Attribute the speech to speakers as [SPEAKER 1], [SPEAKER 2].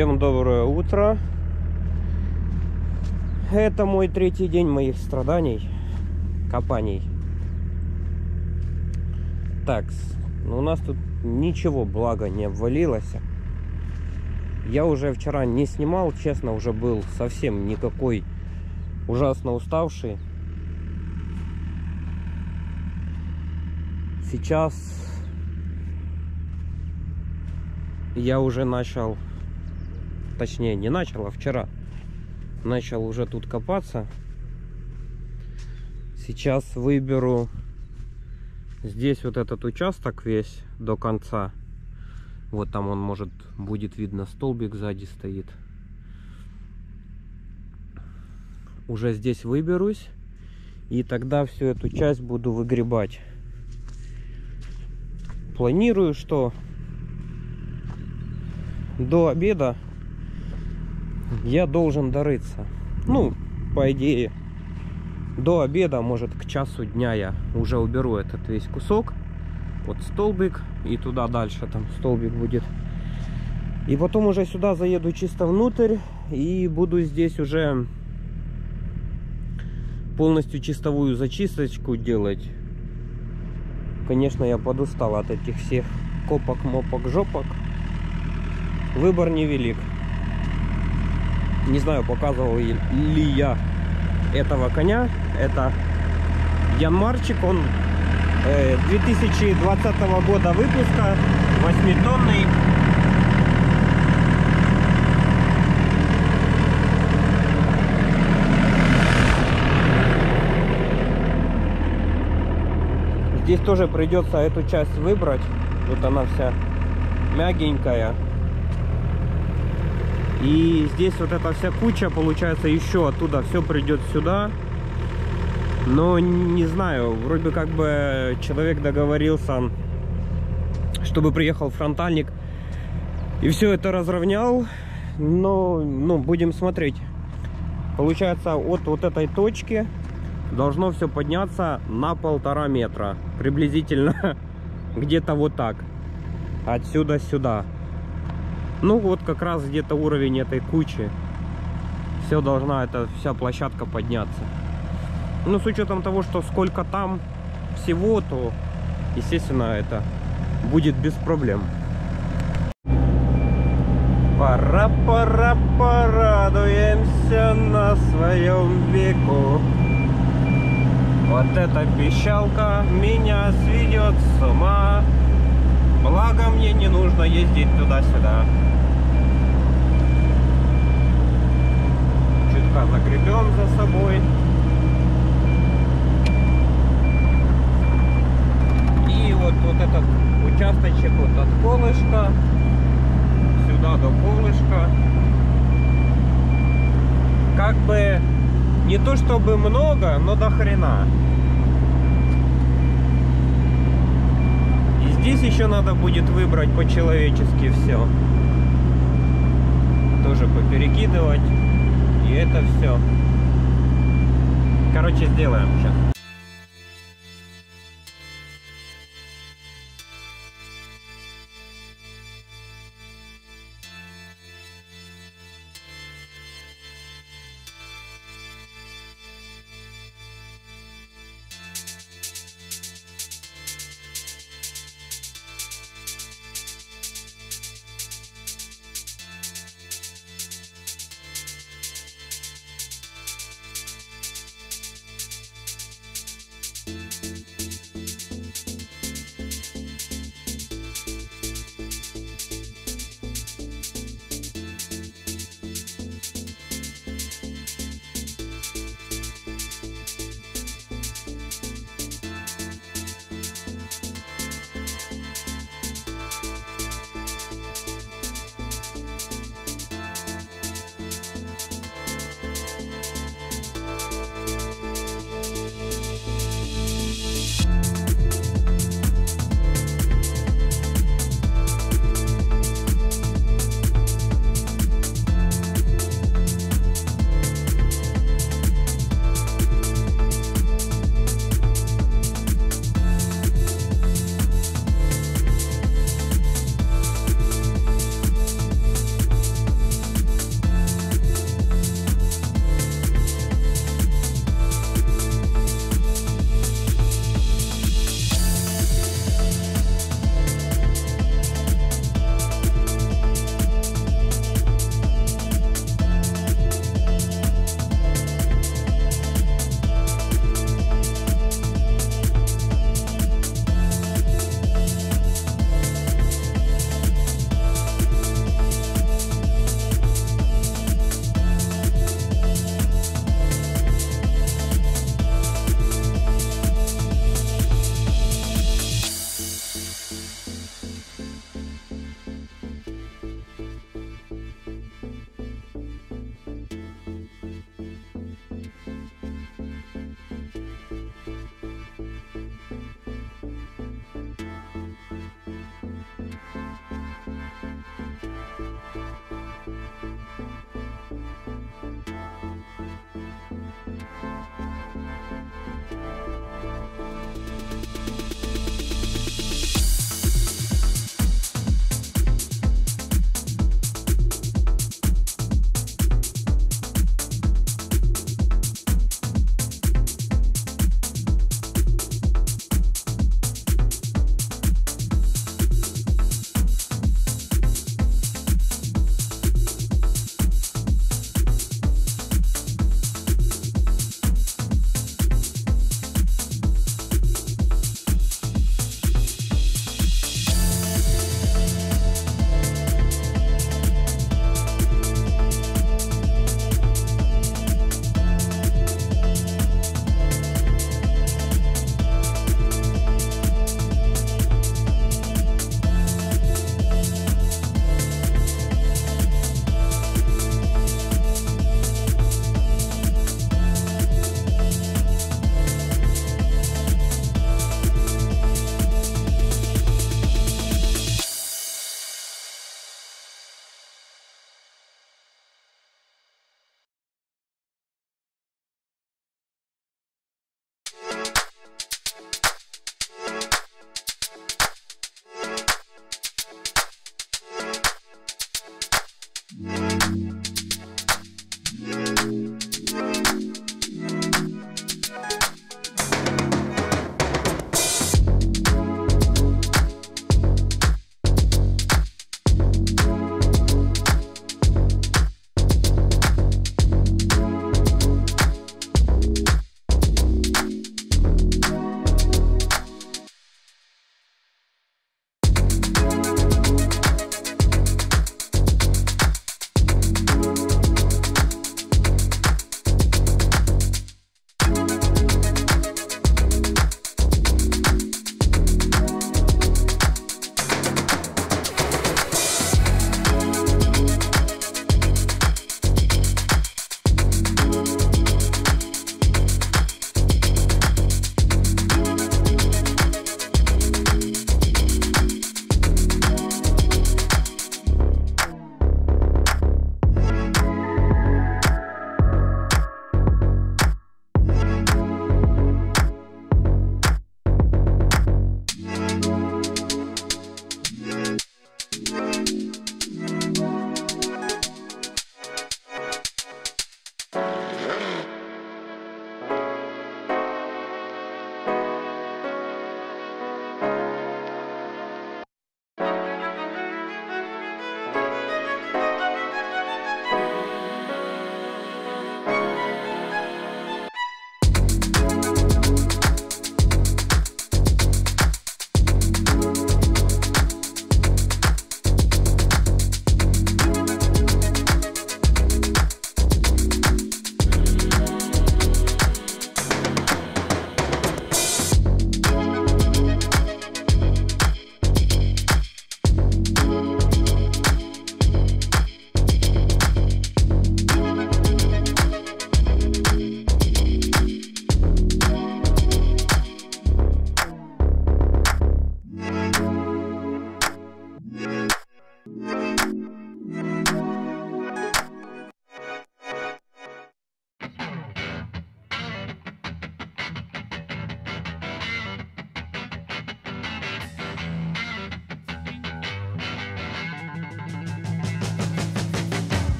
[SPEAKER 1] Всем доброе утро. Это мой третий день моих страданий, копаний. Так, ну у нас тут ничего, благо, не обвалилось. Я уже вчера не снимал, честно, уже был совсем никакой ужасно уставший. Сейчас я уже начал точнее не начал, а вчера начал уже тут копаться. Сейчас выберу здесь вот этот участок весь до конца. Вот там он может будет видно столбик сзади стоит. Уже здесь выберусь и тогда всю эту часть буду выгребать. Планирую, что до обеда я должен дорыться. Ну, по идее, до обеда, может, к часу дня я уже уберу этот весь кусок. Вот столбик, и туда дальше там столбик будет. И потом уже сюда заеду чисто внутрь и буду здесь уже полностью чистовую зачисточку делать. Конечно, я подустал от этих всех копок, мопок, жопок. Выбор невелик. Не знаю, показывал ли я этого коня. Это Янмарчик. Он 2020 э, года выпуска. 8-тонный. Здесь тоже придется эту часть выбрать. Вот она вся мягенькая. И здесь вот эта вся куча, получается, еще оттуда все придет сюда. Но не знаю, вроде как бы человек договорился, чтобы приехал фронтальник и все это разровнял. Но, ну, будем смотреть. Получается, от вот этой точки должно все подняться на полтора метра. Приблизительно где-то вот так. Отсюда сюда. Ну вот как раз где-то уровень этой кучи. Все должна эта вся площадка подняться. Ну с учетом того, что сколько там всего, то естественно это будет без проблем. Пора, пора, порадуемся на своем веку. Вот эта пищалка меня сведет с ума. Благо мне не нужно ездить туда-сюда. Чутка загребем за собой. И вот, вот этот участочек вот от колышка сюда до колышка. Как бы не то чтобы много, но до хрена. Здесь еще надо будет выбрать по-человечески все. Тоже поперекидывать. И это все. Короче, сделаем сейчас.